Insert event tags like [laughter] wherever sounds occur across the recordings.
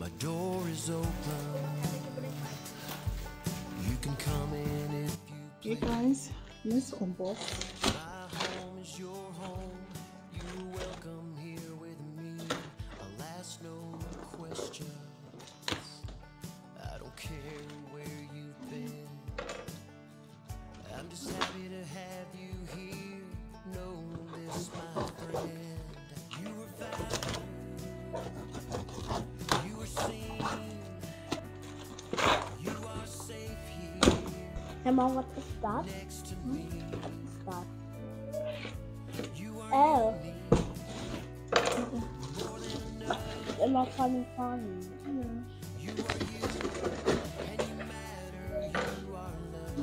My door is open. You can come in if you Hey guys, let's unbox. My home is your home. You're welcome here with me. I'll ask no questions. Are hmm? oh. you, and you matter. You are love.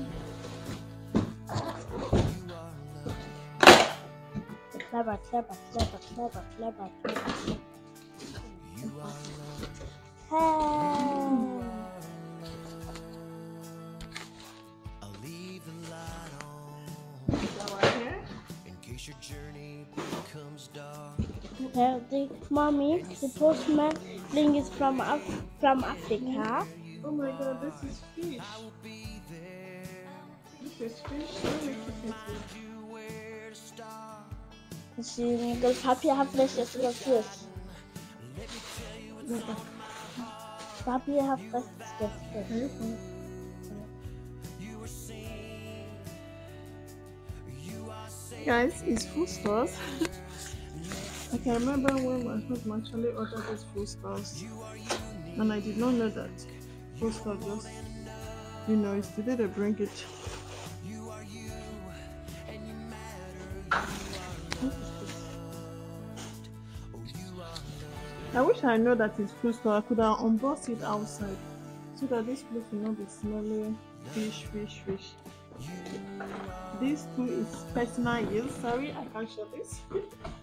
You are love. Clever, clever, clever, clever, clever, clever. Hey. Yeah, the mommy, the postman thing is from Af- from Africa. Oh my god, this is fish. I will be there. This is fish. Let me keep it here. You where to start. She goes happy have fish is the fish. I can remember when my husband actually ordered these food stores, and I did not know that food store just, you know, it's today they bring it. This? I wish I know that it's food store. I could have unboxed it outside so that this place will not be smelling fish, fish, fish. This too is personal use. Sorry, I can't show this. [laughs]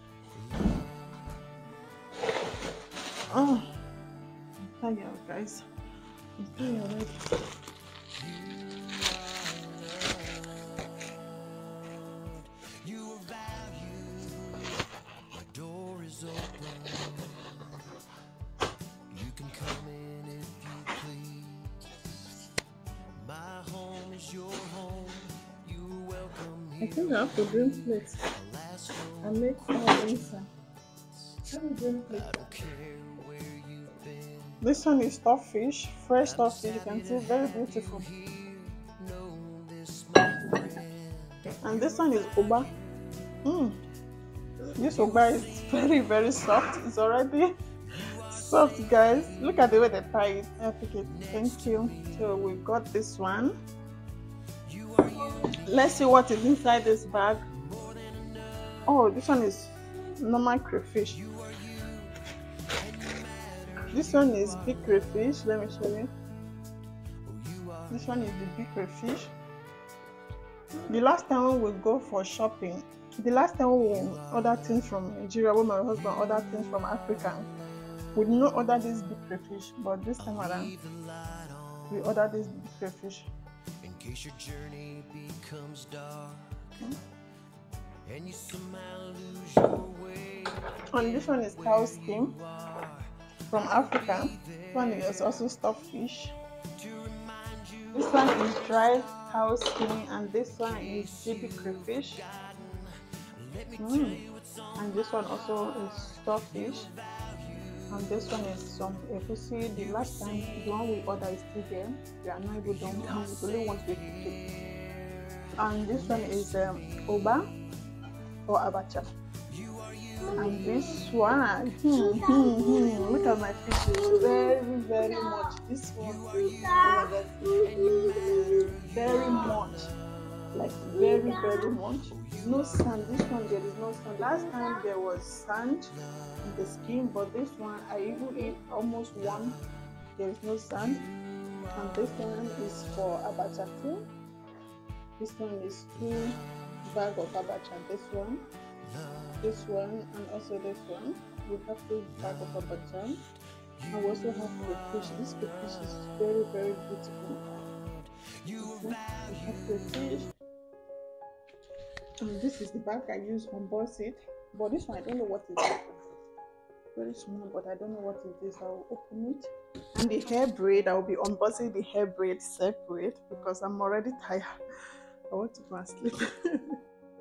your home. You're welcome I think I have to bring plates and make all inside. Let me bring plates. This one is stockfish, fresh stockfish. You can see very beautiful. Here, know this, my friend. And this one is Uba. Mm. This Uba is [laughs] very, very soft. It's already [laughs] soft, guys. Look at the way they tie it. I pick it. Thank you. So we got this one. You are you. Let's see what is inside this bag. Oh, this one is normal crayfish. You are you. This one is big crayfish. Let me show you. This one is the big crayfish. The last time we go for shopping, the last time we order things from Nigeria, when my husband ordered things from Africa, we did not order this big crayfish, but this time around Leave the light on we ordered this big crayfish. in case your journey becomes dark and you somehow lose your way. And this one is cow skin from Africa. One is also stockfish. to This one is dry cow skin, and this one is baby crayfish. Mm. And this one also is stockfish. And this one is some egusi. The last time, the one we ordered is still there. We are not able done. We only want to cook. And this one is um, ugba or abacha. And this one, hmm, hmm, hmm, look at my. It's very, very much. This one very much. Like very, very much. No sand. This one there is no sand. Last time there was sand in the skin, but this one I even ate almost one. There is no sand. And this one is for abacha too. This one is two bag of abacha. This one, this one, and also this one. We have two bag of abacha. And we also have the fish. This fish is very, very beautiful. We have the fish. And this is the bag I use on board seat. But this one, I don't know what it is very small, but I don't know what it is. I'll open it. And the hair braid, I'll be unboxing the hair braid separate because I'm already tired. I want to go and sleep. [laughs]